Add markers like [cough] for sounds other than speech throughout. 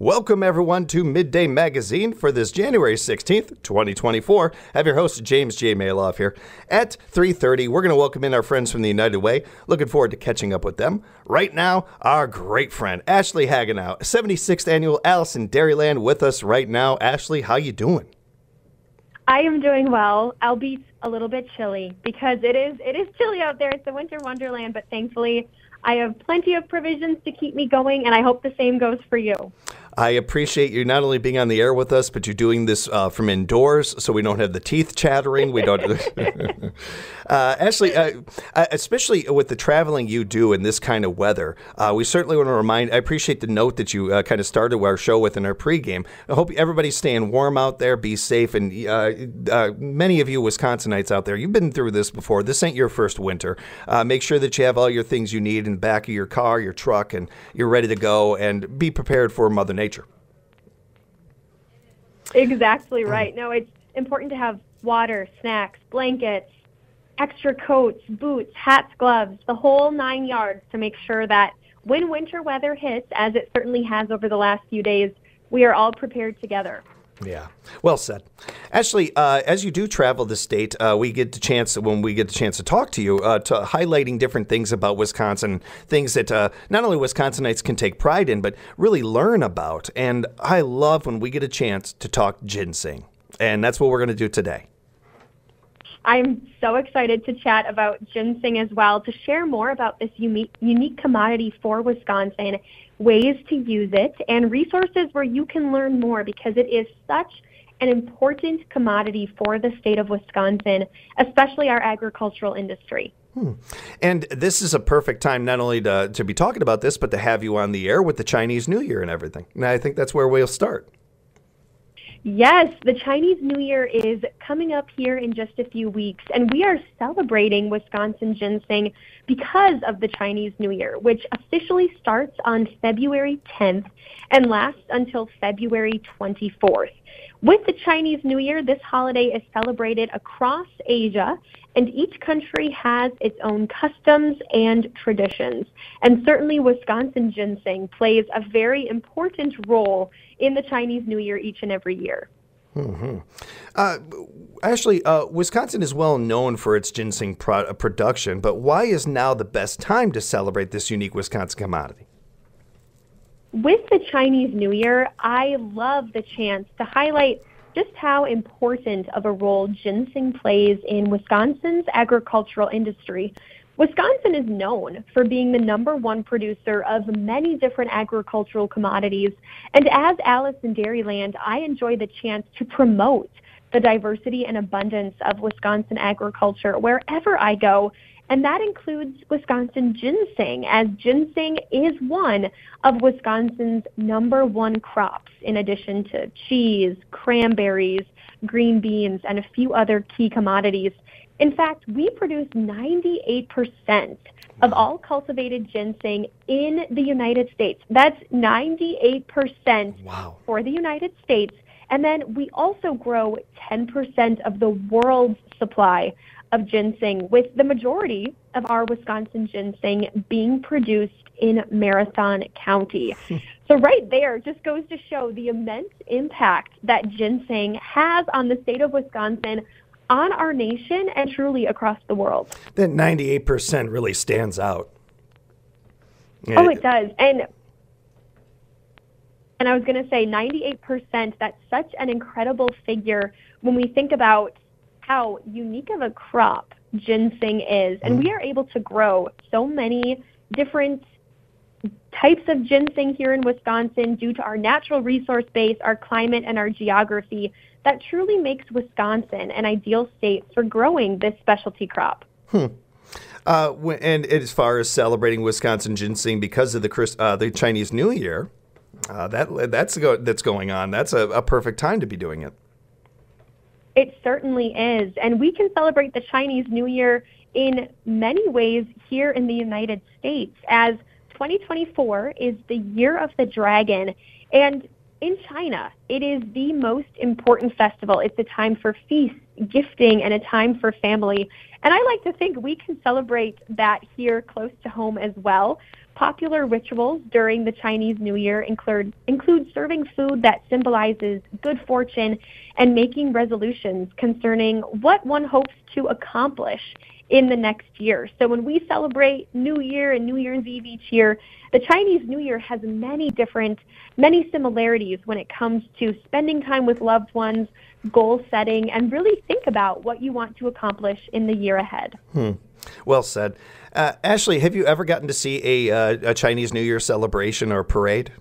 Welcome everyone to Midday Magazine for this January 16th, 2024. I have your host James J. Maloff here. At 3:30, we're going to welcome in our friends from the United Way. Looking forward to catching up with them. Right now, our great friend Ashley Hagenow, 76th annual Alice in Dairyland with us right now. Ashley, how you doing? I am doing well, albeit a little bit chilly because it is it is chilly out there. It's the winter wonderland, but thankfully I have plenty of provisions to keep me going, and I hope the same goes for you. I appreciate you not only being on the air with us, but you're doing this uh, from indoors, so we don't have the teeth chattering. We don't. [laughs] uh, Ashley, uh, uh, especially with the traveling you do in this kind of weather, uh, we certainly want to remind. I appreciate the note that you uh, kind of started our show with in our pregame. I hope everybody's staying warm out there, be safe, and many of you Wisconsinites out there, you've been through this before. This ain't your first winter. make sure that you have all your things you need in the back of your car, your truck, and you're ready to go. And be prepared for Mother Nature nature. Exactly mm. right. No, it's important to have water, snacks, blankets, extra coats, boots, hats, gloves, the whole nine yards to make sure that when winter weather hits, as it certainly has over the last few days, we are all prepared together. Yeah, well said. Ashley, uh, as you do travel the state, uh, we get the chance when we get the chance to talk to you, uh, to highlighting different things about Wisconsin, things that uh, not only Wisconsinites can take pride in, but really learn about. And I love when we get a chance to talk ginseng, and that's what we're going to do today. I'm so excited to chat about ginseng as well, to share more about this unique, unique commodity for Wisconsin, ways to use it, and resources where you can learn more because it is such an important commodity for the state of Wisconsin, especially our agricultural industry. Hmm. And this is a perfect time not only to, to be talking about this, but to have you on the air with the Chinese New Year and everything. And I think that's where we'll start. Yes, the Chinese New Year is coming up here in just a few weeks, and we are celebrating Wisconsin ginseng because of the Chinese New Year, which officially starts on February 10th and lasts until February 24th. With the Chinese New Year, this holiday is celebrated across Asia, and each country has its own customs and traditions. And certainly, Wisconsin ginseng plays a very important role in the Chinese New Year each and every year. Mm-hmm. Uh, Ashley, uh, Wisconsin is well known for its ginseng pro- production, but why is now the best time to celebrate this unique Wisconsin commodity? With the Chinese New Year, I love the chance to highlight just how important of a role ginseng plays in Wisconsin's agricultural industry. Wisconsin is known for being the number one producer of many different agricultural commodities. And as Alice in Dairyland, I enjoy the chance to promote the diversity and abundance of Wisconsin agriculture wherever I go. And that includes Wisconsin ginseng, as ginseng is one of Wisconsin's number one crops, in addition to cheese, cranberries, green beans, and a few other key commodities. In fact, we produce 98% of all cultivated ginseng in the United States. That's 98% wow. for the United States. And then we also grow 10% of the world's supply of ginseng, with the majority of our Wisconsin ginseng being produced in Marathon County. [laughs] so, right there just goes to show the immense impact that ginseng has on the state of Wisconsin on our nation and truly across the world. That 98% really stands out. Oh, it does. And and I was going to say 98%, that's such an incredible figure when we think about how unique of a crop ginseng is. And we mm-hmm. are able to grow so many different types of ginseng here in Wisconsin due to our natural resource base, our climate, and our geography that truly makes Wisconsin an ideal state for growing this specialty crop. Hmm. Uh, and as far as celebrating Wisconsin ginseng because of the uh, the Chinese New Year, uh, that that's go, that's going on. That's a, a perfect time to be doing it. It certainly is, and we can celebrate the Chinese New Year in many ways here in the United States, as 2024 is the year of the dragon, and in China, it is the most important festival. It's a time for feasts, gifting, and a time for family. And I like to think we can celebrate that here close to home as well. Popular rituals during the Chinese New Year include, include serving food that symbolizes good fortune and making resolutions concerning what one hopes to accomplish in the next year. So when we celebrate New Year and New Year's Eve each year, the Chinese New Year has many different, many similarities when it comes to spending time with loved ones, goal setting, and really think about what you want to accomplish in the year ahead. Hmm. Well said. Uh, Ashley, have you ever gotten to see a, uh, a Chinese New Year celebration or parade?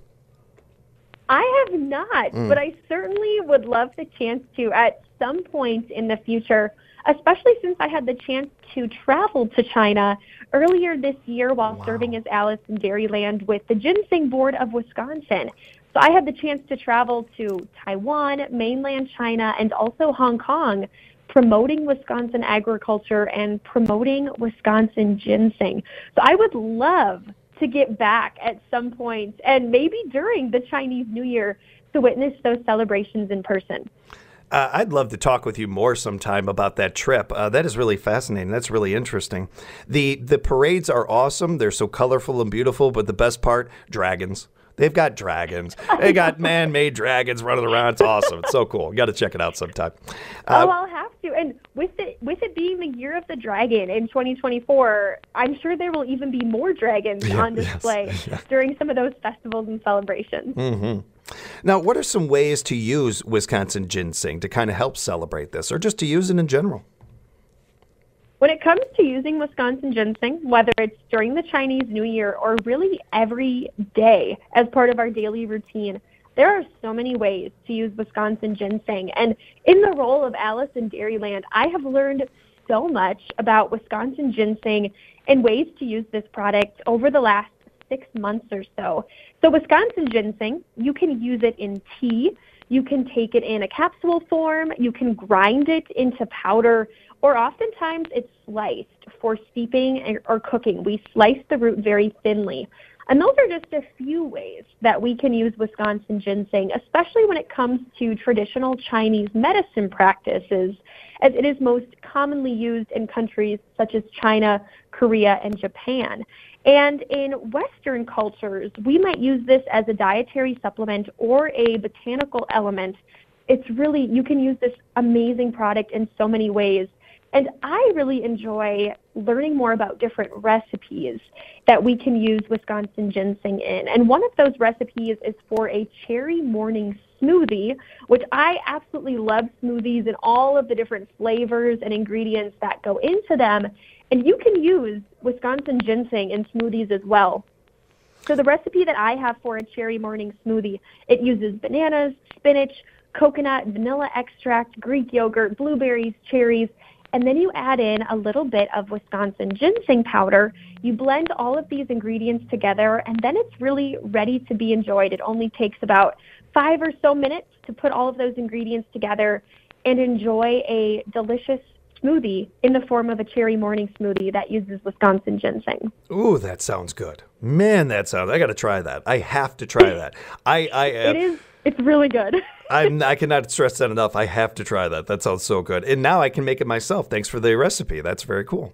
I have not, mm. but I certainly would love the chance to at some point in the future especially since I had the chance to travel to China earlier this year while wow. serving as Alice in Dairyland with the Ginseng Board of Wisconsin. So I had the chance to travel to Taiwan, mainland China, and also Hong Kong, promoting Wisconsin agriculture and promoting Wisconsin ginseng. So I would love to get back at some point and maybe during the Chinese New Year to witness those celebrations in person. Uh, I'd love to talk with you more sometime about that trip. Uh, that is really fascinating. That's really interesting. the The parades are awesome. They're so colorful and beautiful. But the best part, dragons. They've got dragons. They got [laughs] man-made dragons running around. It's awesome. It's so cool. You got to check it out sometime. Uh, oh, I'll have to. And with it, with it being the year of the dragon in 2024, I'm sure there will even be more dragons yeah, on display yes, [laughs] yeah. during some of those festivals and celebrations. Mm-hmm. Now, what are some ways to use Wisconsin ginseng to kind of help celebrate this, or just to use it in general? When it comes to using Wisconsin ginseng, whether it's during the Chinese New Year or really every day as part of our daily routine, there are so many ways to use Wisconsin ginseng. And in the role of Alice in Dairyland, I have learned so much about Wisconsin ginseng and ways to use this product over the last six months or so. So Wisconsin ginseng, you can use it in tea. You can take it in a capsule form. You can grind it into powder, or oftentimes it's sliced for steeping or cooking. We slice the root very thinly. And those are just a few ways that we can use Wisconsin ginseng, especially when it comes to traditional Chinese medicine practices, as it is most commonly used in countries such as China, Korea, and Japan. And in Western cultures, we might use this as a dietary supplement or a botanical element. It's really, you can use this amazing product in so many ways. And I really enjoy learning more about different recipes that we can use Wisconsin ginseng in. And one of those recipes is for a cherry morning smoothie, which I absolutely love smoothies and all of the different flavors and ingredients that go into them. And you can use Wisconsin ginseng in smoothies as well. So the recipe that I have for a cherry morning smoothie, it uses bananas, spinach, coconut, vanilla extract, Greek yogurt, blueberries, cherries, and then you add in a little bit of Wisconsin ginseng powder. You blend all of these ingredients together, and then it's really ready to be enjoyed. It only takes about five or so minutes to put all of those ingredients together and enjoy a delicious smoothie in the form of a cherry morning smoothie that uses Wisconsin ginseng. Ooh, that sounds good. Man, that sounds. I got to try that. I have to try that. I, I. Uh, [laughs] it is. It's really good. [laughs] I'm, I cannot stress that enough. I have to try that. That sounds so good. And now I can make it myself. Thanks for the recipe. That's very cool.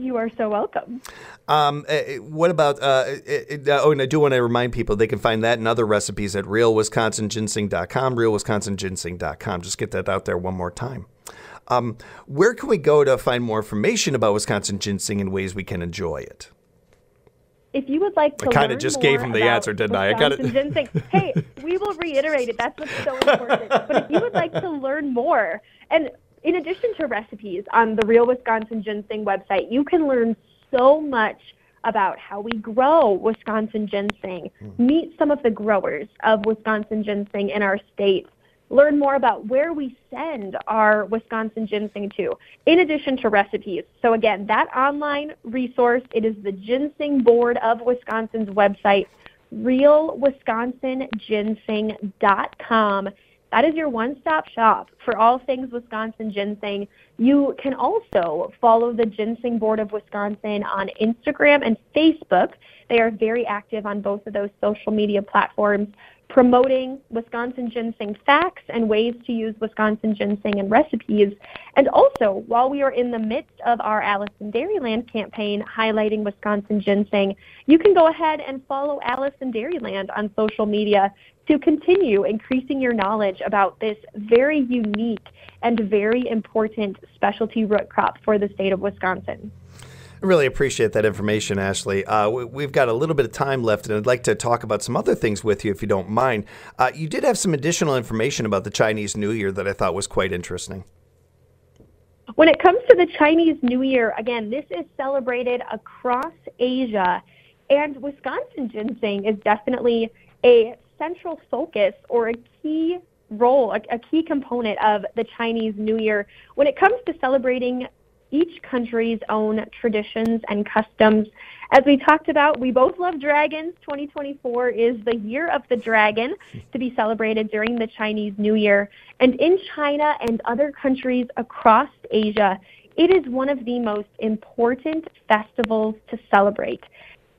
You are so welcome. Um, eh, eh, what about? Uh, it, eh, oh, and I do want to remind people they can find that and other recipes at realwisconsinginseng.com, realwisconsinginseng.com. Just get that out there one more time. Um, where can we go to find more information about Wisconsin ginseng and ways we can enjoy it? If you would like to, I kind of just gave him the answer, didn't I? I got it. ginseng. Hey, we will reiterate it. That's what's so important. but if you would like to learn more, and in addition to recipes on the Real Wisconsin Ginseng website, you can learn so much about how we grow Wisconsin ginseng, mm. meet some of the growers of Wisconsin ginseng in our state, learn more about where we send our Wisconsin ginseng to, in addition to recipes. So again, that online resource, it is the Ginseng Board of Wisconsin's website, realwisconsinginseng.com. That is your one-stop shop for all things Wisconsin ginseng. You can also follow the Ginseng Board of Wisconsin on Instagram and Facebook. They are very active on both of those social media platforms promoting Wisconsin ginseng facts and ways to use Wisconsin ginseng in recipes. And also, while we are in the midst of our Alice in Dairyland campaign highlighting Wisconsin ginseng, you can go ahead and follow Alice in Dairyland on social media to continue increasing your knowledge about this very unique and very important specialty root crop for the state of Wisconsin. I really appreciate that information, Ashley. Uh, we, have got a little bit of time left, and I'd like to talk about some other things with you if you don't mind. Uh, you did have some additional information about the Chinese New Year that I thought was quite interesting. When it comes to the Chinese New Year, again, this is celebrated across Asia, and Wisconsin ginseng is definitely a central focus or a key role, a, a, key component of the Chinese New Year when it comes to celebrating each country's own traditions and customs. As we talked about, we both love dragons. 2024 is the year of the dragon to be celebrated during the Chinese New Year. And in China and other countries across Asia, it is one of the most important festivals to celebrate.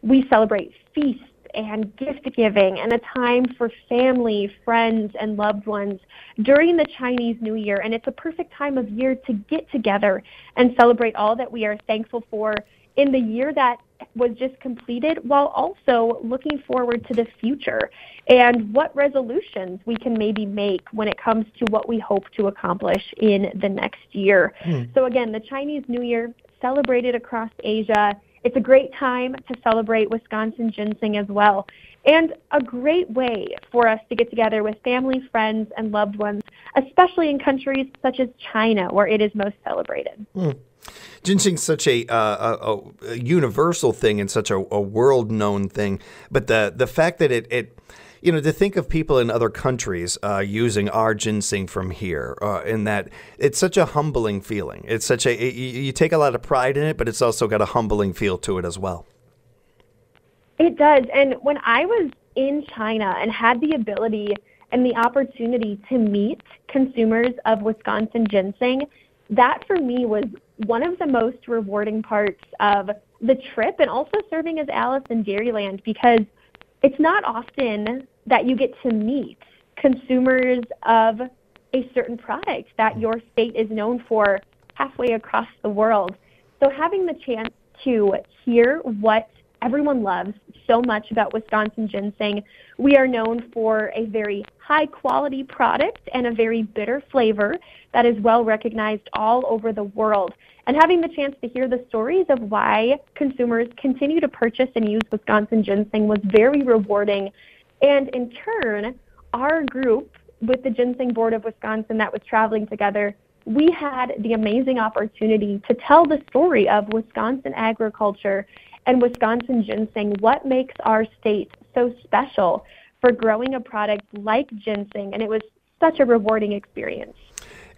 We celebrate feasts and gift giving and a time for family, friends, and loved ones during the Chinese New Year. And it's a perfect time of year to get together and celebrate all that we are thankful for in the year that was just completed while also looking forward to the future and what resolutions we can maybe make when it comes to what we hope to accomplish in the next year. Hmm. So, again, the Chinese New Year celebrated across Asia it's a great time to celebrate Wisconsin ginseng as well, and a great way for us to get together with family, friends, and loved ones, especially in countries such as China, where it is most celebrated. Mm. Ginseng's such a, uh, a, a, universal thing and such a, a world known thing, but the the fact that it, it you know, to think of people in other countries uh, using our ginseng from here, uh, in that it's such a humbling feeling. It's such a it, you take a lot of pride in it, but it's also got a humbling feel to it as well. It does. And when I was in China and had the ability and the opportunity to meet consumers of Wisconsin ginseng, that for me was one of the most rewarding parts of the trip and also serving as Alice in Dairyland because it's not often that you get to meet consumers of a certain product that your state is known for halfway across the world. So having the chance to hear what everyone loves so much about Wisconsin ginseng. We are known for a very high quality product and a very bitter flavor that is well recognized all over the world. And having the chance to hear the stories of why consumers continue to purchase and use Wisconsin ginseng was very rewarding and in turn, our group with the Ginseng Board of Wisconsin that was traveling together, we had the amazing opportunity to tell the story of Wisconsin agriculture and Wisconsin ginseng, what makes our state so special for growing a product like ginseng. And it was such a rewarding experience.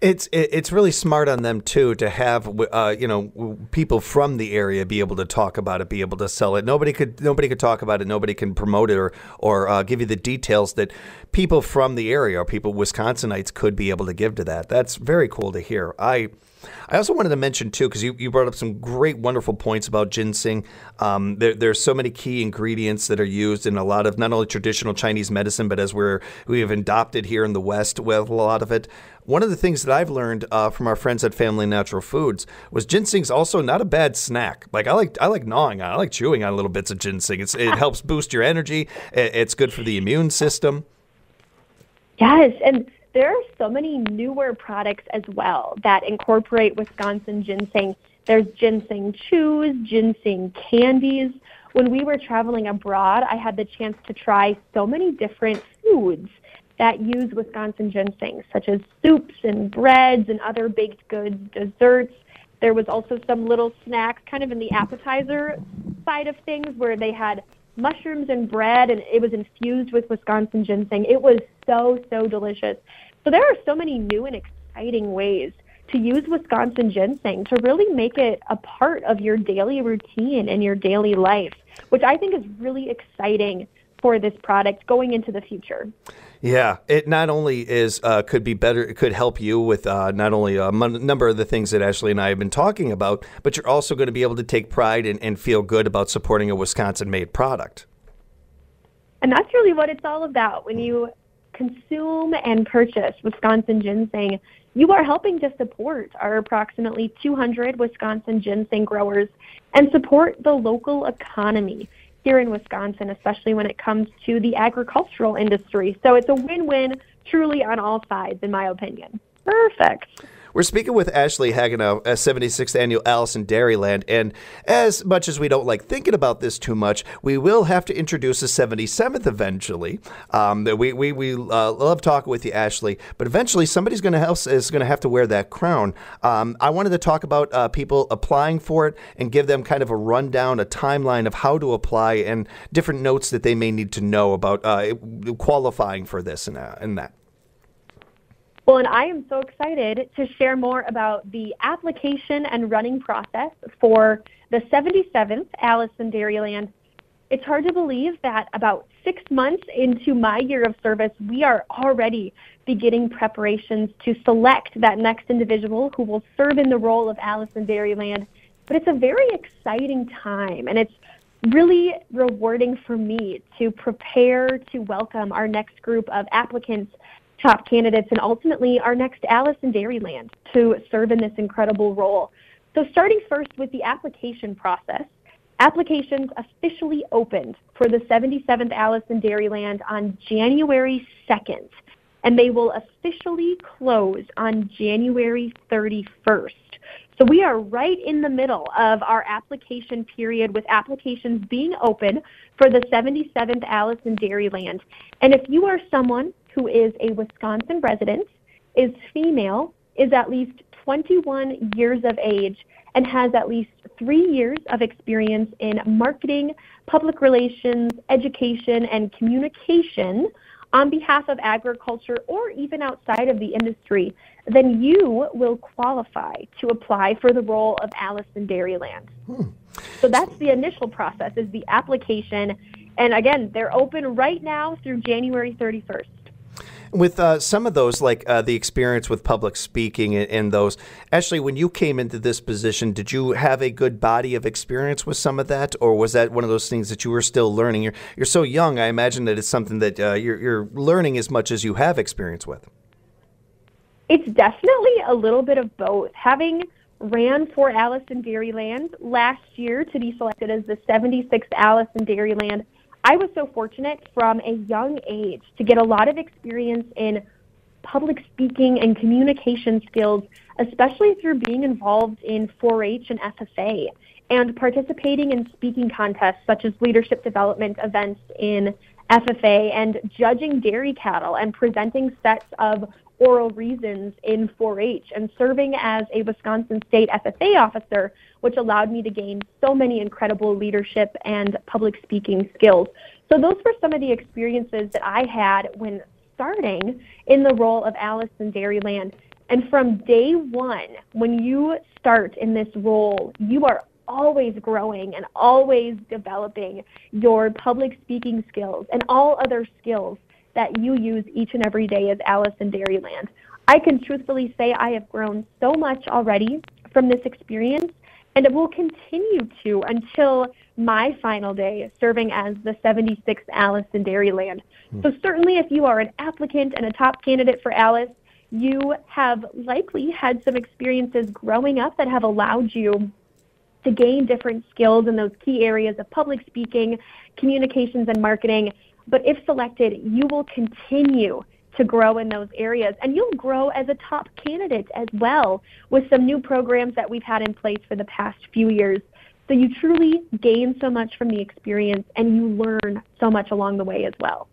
It's it's really smart on them too to have uh, you know people from the area be able to talk about it, be able to sell it. Nobody could nobody could talk about it. Nobody can promote it or or uh, give you the details that people from the area or people Wisconsinites could be able to give to that. That's very cool to hear. I I also wanted to mention too, because you, you brought up some great, wonderful points about ginseng. Um, there, there's so many key ingredients that are used in a lot of not only traditional Chinese medicine, but as we're we have adopted here in the West with a lot of it. One of the things that I've learned uh, from our friends at Family Natural Foods was ginseng's also not a bad snack. Like I like I like gnawing on, I like chewing on little bits of ginseng. It's, it helps boost your energy. It's good for the immune system. Yes, and there are so many newer products as well that incorporate Wisconsin ginseng. There's ginseng chews, ginseng candies. When we were traveling abroad, I had the chance to try so many different foods that use Wisconsin ginseng, such as soups and breads and other baked goods, desserts. There was also some little snacks kind of in the appetizer side of things where they had mushrooms and bread and it was infused with Wisconsin ginseng. It was so, so delicious. So there are so many new and exciting ways to use Wisconsin ginseng to really make it a part of your daily routine and your daily life, which I think is really exciting for this product going into the future. Yeah, it not only is uh, could be better, it could help you with uh, not only a number of the things that Ashley and I have been talking about, but you're also going to be able to take pride and, and feel good about supporting a Wisconsin-made product. And that's really what it's all about. When you consume and purchase Wisconsin ginseng, you are helping to support our approximately 200 Wisconsin ginseng growers and support the local economy here in Wisconsin, especially when it comes to the agricultural industry. So it's a win win truly on all sides, in my opinion. Perfect. We're speaking with Ashley Hagenow at 76th Annual Alice in Dairyland, and as much as we don't like thinking about this too much, we will have to introduce the 77th eventually. Um, we we, we uh, love talking with you, Ashley, but eventually somebody's going to is going to have to wear that crown. Um, I wanted to talk about uh, people applying for it and give them kind of a rundown, a timeline of how to apply, and different notes that they may need to know about uh, qualifying for this and, uh, and that. Well, and I am so excited to share more about the application and running process for the 77th Alice in Dairyland. It's hard to believe that about six months into my year of service, we are already beginning preparations to select that next individual who will serve in the role of Alice in Dairyland. But it's a very exciting time, and it's really rewarding for me to prepare to welcome our next group of applicants top candidates and ultimately our next Alice in Dairyland to serve in this incredible role. So, starting first with the application process, applications officially opened for the 77th Alice in Dairyland on January 2nd, and they will officially close on January 31st. So we are right in the middle of our application period with applications being open for the 77th Alice in Dairyland. And if you are someone who is a Wisconsin resident, is female, is at least 21 years of age, and has at least three years of experience in marketing, public relations, education, and communication on behalf of agriculture or even outside of the industry, then you will qualify to apply for the role of Alice in Dairyland. Hmm. So that's the initial process is the application. And again, they're open right now through January 31st. With uh, some of those, like uh, the experience with public speaking and, and, those, Ashley, when you came into this position, did you have a good body of experience with some of that, or was that one of those things that you were still learning? You're, you're so young, I imagine that it's something that uh, you're, you're learning as much as you have experience with. It's definitely a little bit of both. Having ran for Alice in Dairyland last year to be selected as the 76th Alice in Dairyland I was so fortunate from a young age to get a lot of experience in public speaking and communication skills, especially through being involved in 4 H and FFA and participating in speaking contests such as leadership development events in FFA and judging dairy cattle and presenting sets of oral reasons in 4 H and serving as a Wisconsin State FFA officer, which allowed me to gain so many incredible leadership and public speaking skills. So, those were some of the experiences that I had when starting in the role of Alice in Dairyland. And from day one, when you start in this role, you are always growing and always developing your public speaking skills and all other skills that you use each and every day as Alice in Dairyland. I can truthfully say I have grown so much already from this experience, and it will continue to until my final day serving as the 76th Alice in Dairyland. Hmm. So, certainly, if you are an applicant and a top candidate for Alice, you have likely had some experiences growing up that have allowed you to gain different skills in those key areas of public speaking, communications, and marketing but if selected, you will continue to grow in those areas. And you'll grow as a top candidate as well with some new programs that we've had in place for the past few years. So you truly gain so much from the experience and you learn so much along the way as well.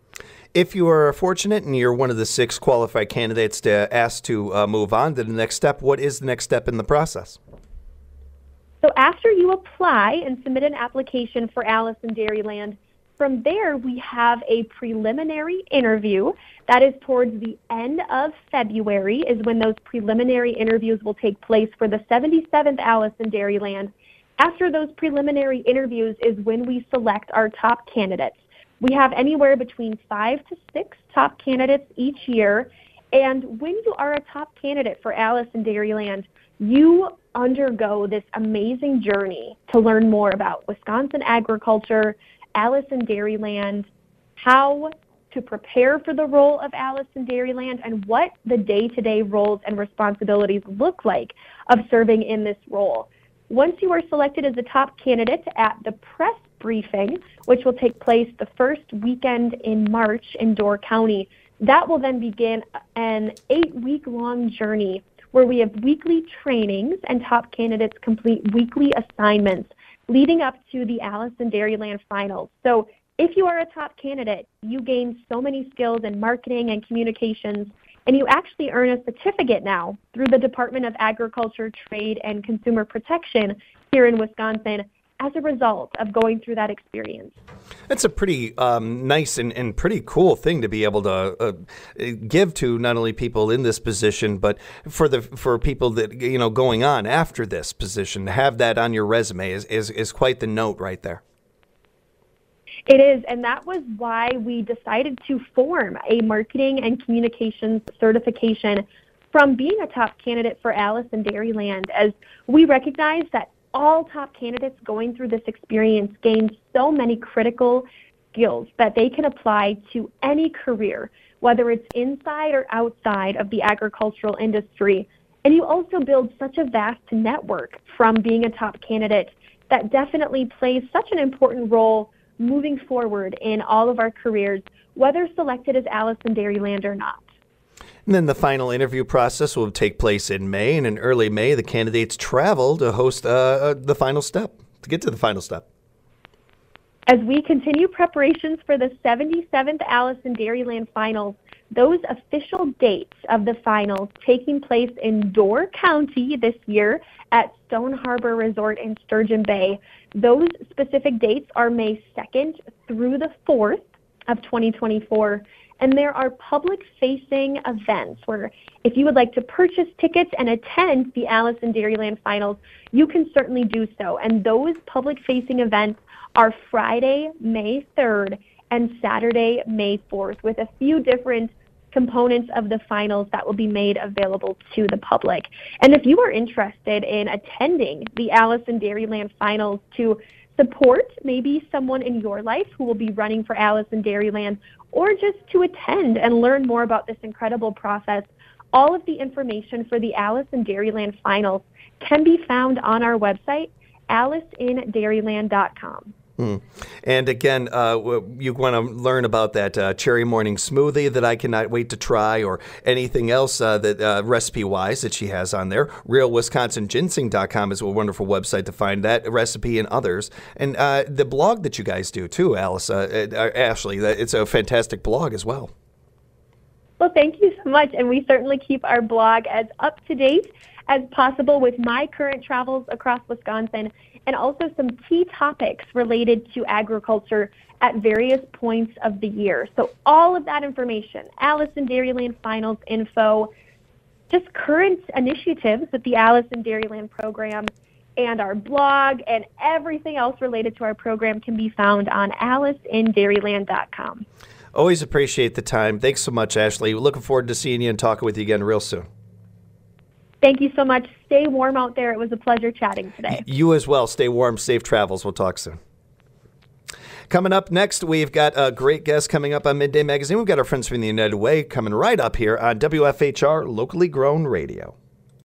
If you are fortunate and you're one of the six qualified candidates to ask to uh, move on to the next step, what is the next step in the process? So after you apply and submit an application for Alice in Dairyland, from there, we have a preliminary interview. That is towards the end of February, is when those preliminary interviews will take place for the 77th Alice in Dairyland. After those preliminary interviews is when we select our top candidates. We have anywhere between five to six top candidates each year. And when you are a top candidate for Alice in Dairyland, you undergo this amazing journey to learn more about Wisconsin agriculture, Alice in Dairyland, how to prepare for the role of Alice in Dairyland and what the day-to-day roles and responsibilities look like of serving in this role. Once you are selected as a top candidate at the press briefing, which will take place the first weekend in March in Door County, that will then begin an eight week long journey where we have weekly trainings and top candidates complete weekly assignments leading up to the Alice in Dairyland finals. So if you are a top candidate, you gain so many skills in marketing and communications, and you actually earn a certificate now through the Department of Agriculture, Trade, and Consumer Protection here in Wisconsin as a result of going through that experience. That's a pretty um, nice and, and, pretty cool thing to be able to uh, give to not only people in this position, but for the for people that you know going on after this position. To have that on your resume is, is, is quite the note right there. It is, and that was why we decided to form a marketing and communications certification from being a top candidate for Alice in Dairyland, as we recognize that all top candidates going through this experience gain so many critical skills that they can apply to any career, whether it's inside or outside of the agricultural industry. And you also build such a vast network from being a top candidate that definitely plays such an important role moving forward in all of our careers, whether selected as Alice in Dairyland or not. And then the final interview process will take place in May, and in early May, the candidates travel to host uh, uh, the final step, to get to the final step. As we continue preparations for the 77th Alice in Dairyland Finals, those official dates of the finals taking place in Door County this year at Stone Harbor Resort in Sturgeon Bay. Those specific dates are May 2nd through the 4th of 2024. And there are public facing events where if you would like to purchase tickets and attend the Alice in Dairyland finals, you can certainly do so. And those public facing events are Friday, May 3rd and Saturday, May 4th, with a few different components of the finals that will be made available to the public. And if you are interested in attending the Alice in Dairyland finals to support maybe someone in your life who will be running for Alice in Dairyland or just to attend and learn more about this incredible process, all of the information for the Alice in Dairyland finals can be found on our website, aliceinDairyland.com. Mm. And again, uh, you want to learn about that uh, cherry morning smoothie that I cannot wait to try, or anything else uh, that uh, recipe wise that she has on there. RealWisconsinGinseng.com is a wonderful website to find that recipe and others. And uh, the blog that you guys do too, Alice, uh, Ashley, it's a fantastic blog as well. Well, thank you so much. And we certainly keep our blog as up to date as possible with my current travels across Wisconsin and also some key topics related to agriculture at various points of the year. So all of that information, Alice in Dairyland Finals info, just current initiatives with the Alice in Dairyland program and our blog and everything else related to our program can be found on aliceinDairyland.com. Always appreciate the time. Thanks so much, Ashley. Looking forward to seeing you and talking with you again real soon. Thank you so much. Stay warm out there. It was a pleasure chatting today. You as well. Stay warm. Safe travels. We'll talk soon. Coming up next, we've got a great guest coming up on Midday Magazine. We've got our friends from the United Way coming right up here on WFHR Locally Grown Radio.